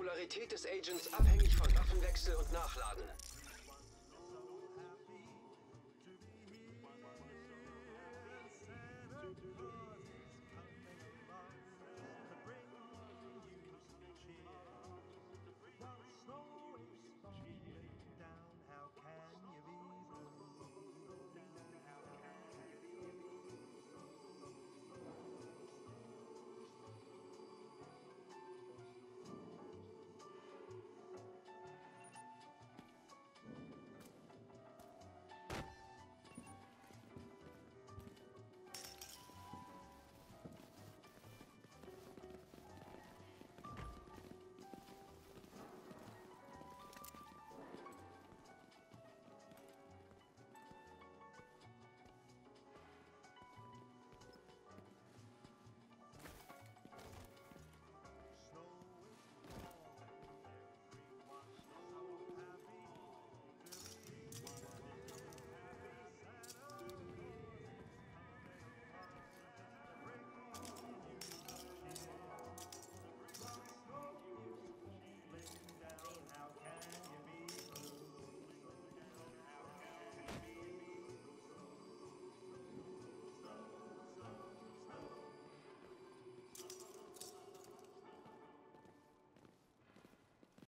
Popularität des Agents abhängig von Waffenwechsel und Nachladen.